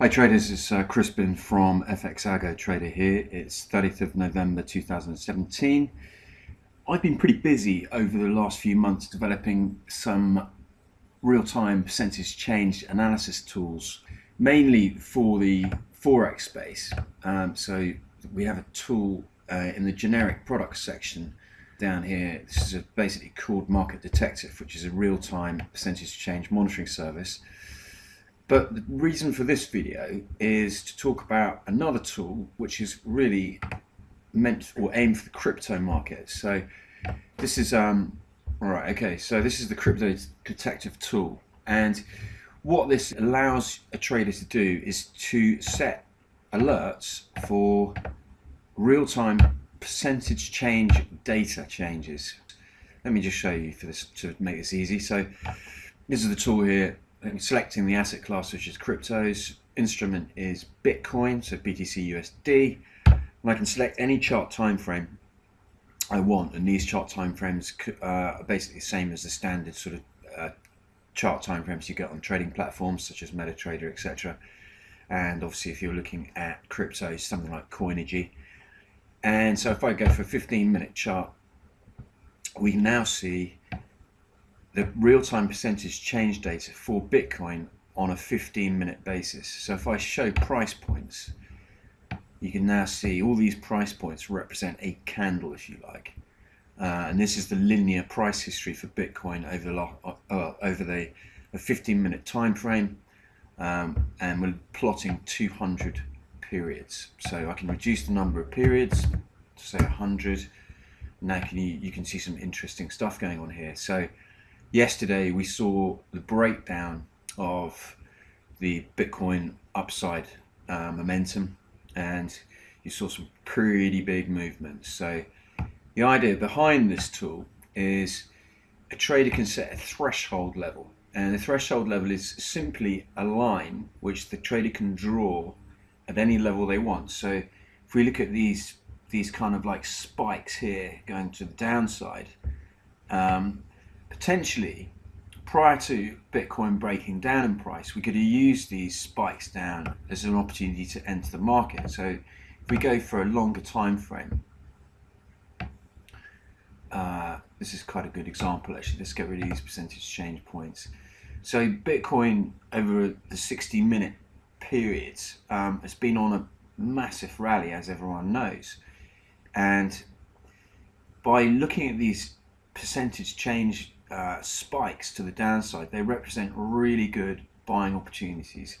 Hi traders, it's uh, Crispin from FX AlgoTrader here. It's 30th of November 2017. I've been pretty busy over the last few months developing some real-time percentage change analysis tools, mainly for the Forex space. Um, so we have a tool uh, in the generic products section down here. This is basically called Market Detective, which is a real-time percentage change monitoring service but the reason for this video is to talk about another tool which is really meant or aimed for the crypto market. So this is um all right okay so this is the crypto detective tool. And what this allows a trader to do is to set alerts for real-time percentage change data changes. Let me just show you for this to make this easy. So this is the tool here selecting the asset class which is cryptos, instrument is Bitcoin, so BTC USD, and I can select any chart time frame I want, and these chart time frames uh, are basically the same as the standard sort of uh, chart time frames you get on trading platforms such as MetaTrader, etc. And obviously, if you're looking at crypto, something like Coinigy. And so, if I go for a 15 minute chart, we now see the real-time percentage change data for Bitcoin on a 15 minute basis. So if I show price points, you can now see all these price points represent a candle if you like. Uh, and this is the linear price history for Bitcoin over the uh, uh, over the 15 minute time frame. Um, and we're plotting 200 periods. So I can reduce the number of periods to say 100. Now can you, you can see some interesting stuff going on here. So yesterday we saw the breakdown of the Bitcoin upside uh, momentum and you saw some pretty big movements. So the idea behind this tool is a trader can set a threshold level and the threshold level is simply a line which the trader can draw at any level they want. So if we look at these these kind of like spikes here going to the downside, um, potentially prior to Bitcoin breaking down in price, we could have used these spikes down as an opportunity to enter the market. So if we go for a longer time frame, uh, this is quite a good example actually. Let's get rid of these percentage change points. So Bitcoin over the 60 minute periods um, has been on a massive rally as everyone knows. And by looking at these percentage change uh, spikes to the downside, they represent really good buying opportunities.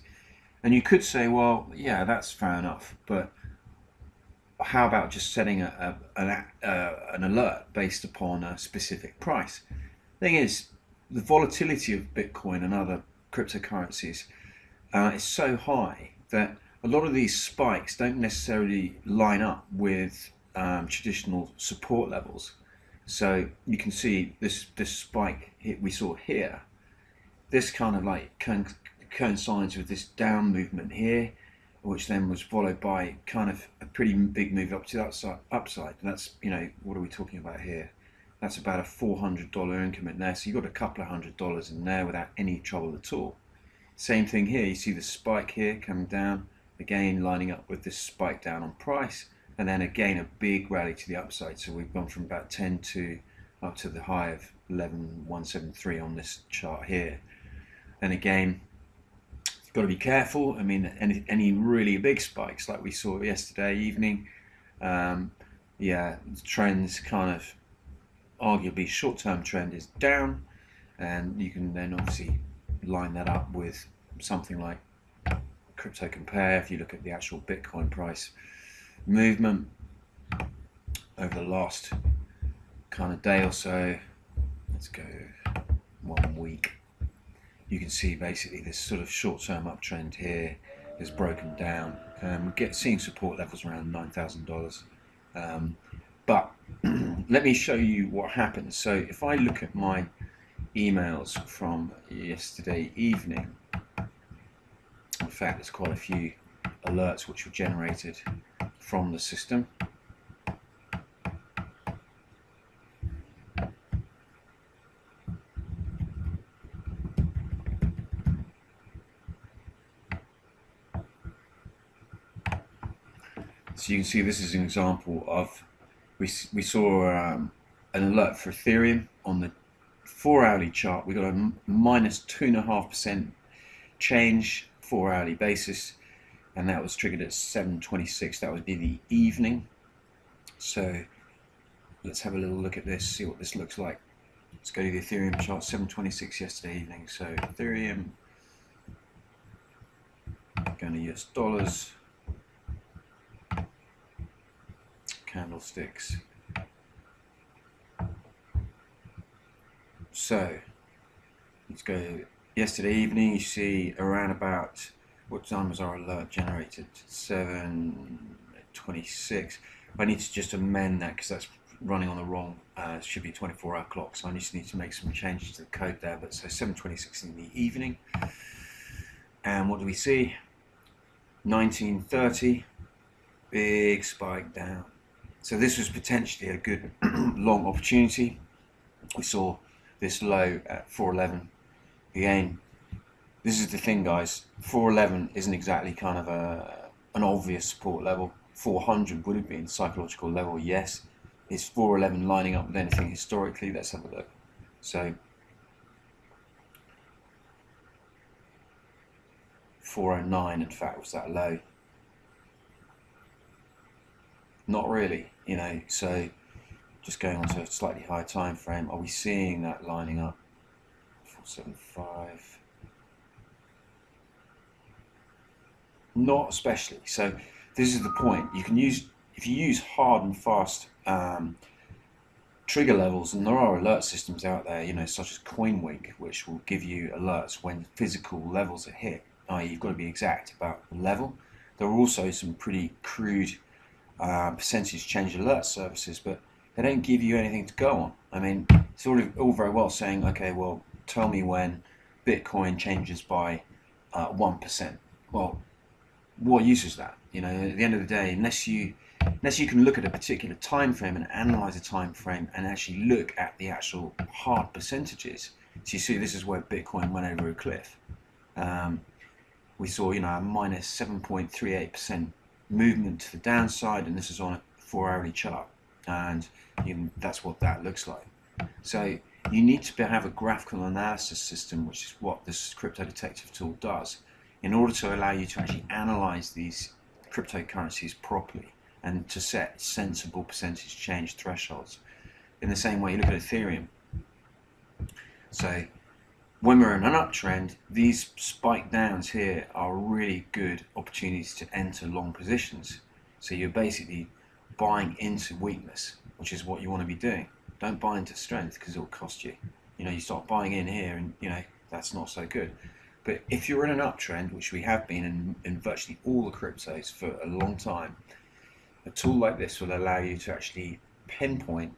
And you could say, well, yeah, that's fair enough, but how about just setting a, a an, uh, an alert based upon a specific price? Thing is, the volatility of Bitcoin and other cryptocurrencies uh, is so high that a lot of these spikes don't necessarily line up with um, traditional support levels. So you can see this this spike we saw here. This kind of like coincides with this down movement here, which then was followed by kind of a pretty big move up to the upside. upside. That's you know what are we talking about here? That's about a four hundred dollar increment there. So you got a couple of hundred dollars in there without any trouble at all. Same thing here. You see the spike here coming down again, lining up with this spike down on price and then again a big rally to the upside. So we've gone from about 10 to up to the high of 11,173 on this chart here. And again, you've got to be careful. I mean, any, any really big spikes like we saw yesterday evening, um, yeah, the trends kind of arguably short-term trend is down, and you can then obviously line that up with something like crypto compare if you look at the actual Bitcoin price movement over the last kind of day or so. Let's go one week. You can see basically this sort of short-term uptrend here is broken down. Um, we get seeing support levels around nine thousand um, dollars. But let me show you what happens. So if I look at my emails from yesterday evening, in fact, there's quite a few alerts which were generated from the system. So you can see this is an example of we we saw um, an alert for Ethereum on the four hourly chart. We got a minus two and a half percent change four hourly basis, and that was triggered at 7:26. That would be the evening. So let's have a little look at this, see what this looks like. Let's go to the Ethereum chart, 726 yesterday evening. So Ethereum, going to US dollars, candlesticks. So let's go yesterday evening. You see around about what time was our alert generated? 7:26. I need to just amend that because that's running on the wrong. Uh, should be 24-hour clock, so I just need to make some changes to the code there. But so 7:26 in the evening, and what do we see? 1930, big spike down. So this was potentially a good long opportunity. We saw this low at 411. Again, this is the thing, guys. 411 isn't exactly kind of a an obvious support level. 400 would have been psychological level, yes. Is 411 lining up with anything historically? Let's have a look. So 409 in fact was that low not really you know so just going on to a slightly higher time frame are we seeing that lining up 475 not especially so this is the point you can use if you use hard and fast um, trigger levels, and there are alert systems out there, you know, such as Coinwink, which will give you alerts when physical levels are hit. i.e., you've got to be exact about the level. There are also some pretty crude uh, percentage change alert services, but they don't give you anything to go on. I mean, it's all, all very well saying, okay, well, tell me when Bitcoin changes by uh, 1%. Well, what use is that? You know, at the end of the day, unless you unless you can look at a particular time frame and analyze a time frame and actually look at the actual hard percentages. So you see, this is where Bitcoin went over a cliff. Um, we saw, you know, a minus 7.38% movement to the downside, and this is on a four-hourly chart, and you know, that's what that looks like. So you need to have a graphical analysis system, which is what this crypto detective tool does, in order to allow you to actually analyze these cryptocurrencies properly and to set sensible percentage change thresholds. In the same way, you look at Ethereum. So when we're in an uptrend, these spike downs here are really good opportunities to enter long positions. So you're basically buying into weakness, which is what you want to be doing. Don't buy into strength because it will cost you. You know, you start buying in here and, you know, that's not so good. But if you're in an uptrend, which we have been in, in virtually all the cryptos for a long time, a tool like this will allow you to actually pinpoint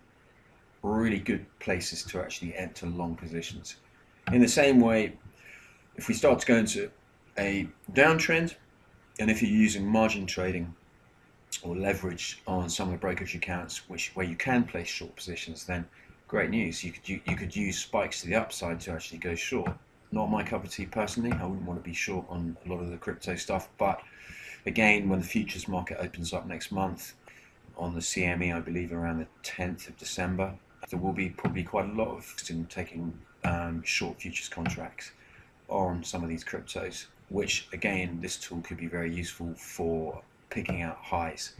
really good places to actually enter long positions. In the same way, if we start to go into a downtrend, and if you're using margin trading or leverage on some of the brokerage accounts, which where you can place short positions, then great news. You could you, you could use spikes to the upside to actually go short. Not my cup of tea personally. I wouldn't want to be short on a lot of the crypto stuff, but again, when the futures market opens up next month on the CME, I believe around the 10th of December, there will be probably quite a lot of in taking um, short futures contracts on some of these cryptos, which again, this tool could be very useful for picking out highs.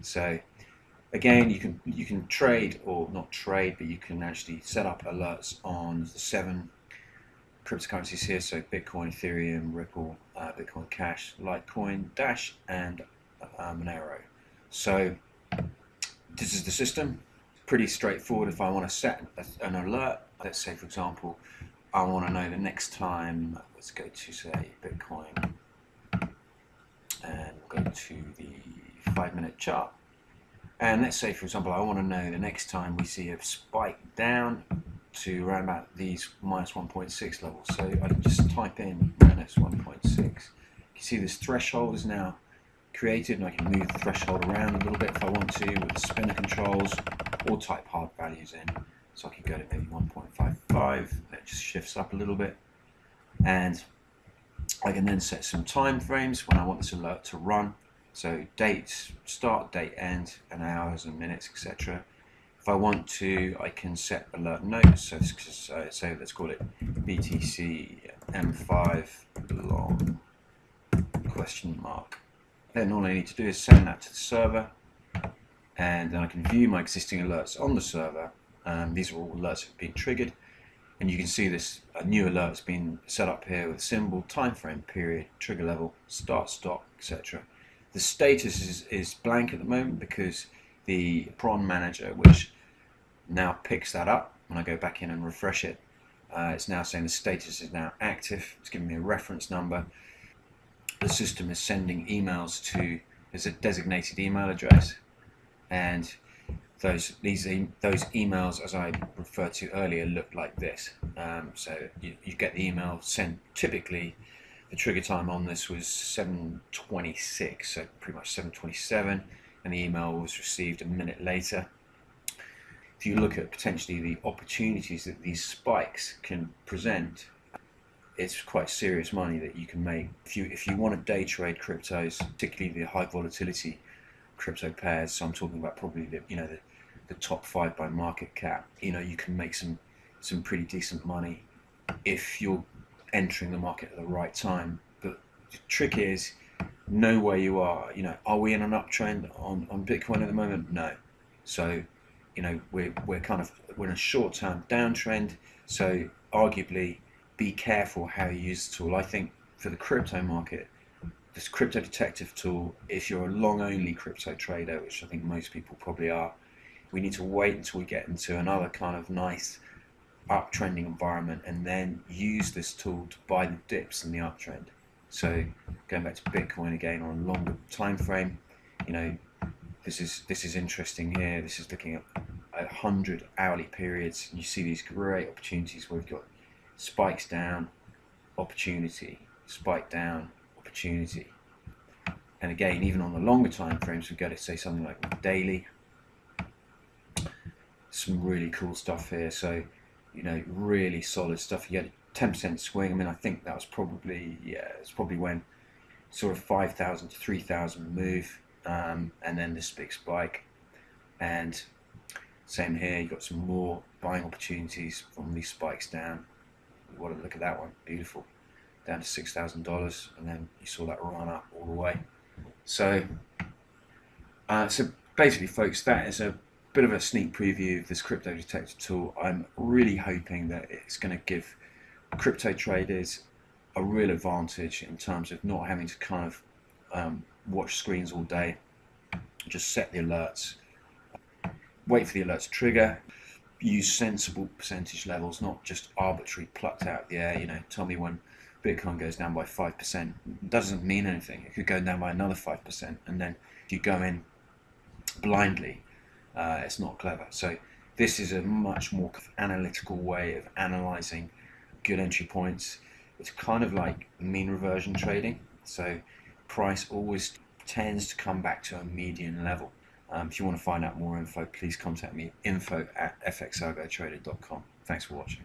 So again, you can you can trade or not trade, but you can actually set up alerts on the seven cryptocurrencies here. So Bitcoin, Ethereum, Ripple, uh, Bitcoin Cash, Litecoin, Dash, and uh, Monero. So this is the system. Pretty straightforward. If I want to set an alert, let's say for example, I want to know the next time. Let's go to say Bitcoin and go to the five-minute chart. And let's say, for example, I want to know the next time we see a spike down to around about these minus 1.6 levels. So I just type in minus 1.6. You can see this threshold is now created and I can move the threshold around a little bit if I want to with the spinner controls or type hard values in. So I can go to maybe 1.55, that just shifts up a little bit. And I can then set some time frames when I want this alert to run. So dates, start, date, end, and hours and minutes, etc. If I want to, I can set alert notes. So, so, so let's call it BTC M5 long question mark. Then all I need to do is send that to the server, and then I can view my existing alerts on the server. Um, these are all alerts that have been triggered, and you can see this a new alert's been set up here with symbol, time frame, period, trigger level, start, stop, etc. The status is, is blank at the moment because the cron manager, which now picks that up when I go back in and refresh it, uh, it's now saying the status is now active. It's giving me a reference number. The system is sending emails to there's a designated email address, and those these those emails, as I referred to earlier, look like this. Um, so you, you get the email sent. Typically, the trigger time on this was 7:26, so pretty much 7:27, and the email was received a minute later. If you look at potentially the opportunities that these spikes can present, it's quite serious money that you can make if you if you want to day trade cryptos, particularly the high volatility crypto pairs. So I'm talking about probably the you know the the top five by market cap, you know, you can make some some pretty decent money if you're entering the market at the right time. But the trick is know where you are. You know, are we in an uptrend on, on Bitcoin at the moment? No. So, you know, we're we're kind of we're in a short term downtrend. So arguably be careful how you use the tool. I think for the crypto market, this crypto detective tool, if you're a long only crypto trader, which I think most people probably are, we need to wait until we get into another kind of nice uptrending environment and then use this tool to buy the dips in the uptrend. So going back to Bitcoin again on a longer time frame, you know, this is this is interesting here. This is looking at a hundred hourly periods. You see these great opportunities where we've got spikes down, opportunity, spike down, opportunity. And again, even on the longer time frames, we've got to say something like daily, some really cool stuff here. So, you know, really solid stuff. You get a 10% swing. I mean, I think that was probably, yeah, it's probably when sort of 5,000 to 3,000 move, um, and then this big spike. And same here, you got some more buying opportunities from these spikes down. What a look at that one, beautiful. Down to $6,000, and then you saw that run up all the way. So, uh, so basically, folks, that is a bit of a sneak preview of this crypto detector tool. I'm really hoping that it's going to give crypto traders a real advantage in terms of not having to kind of um, watch screens all day, just set the alerts, wait for the alert to trigger, use sensible percentage levels, not just arbitrary plucked out of the air. You know, tell me when Bitcoin goes down by 5%. It doesn't mean anything. It could go down by another 5%. And then if you go in blindly, uh, it's not clever. So this is a much more analytical way of analyzing good entry points. It's kind of like mean reversion trading. So price always tends to come back to a median level. Um, if you want to find out more info, please contact me info at fxalgotrader.com. Thanks for watching.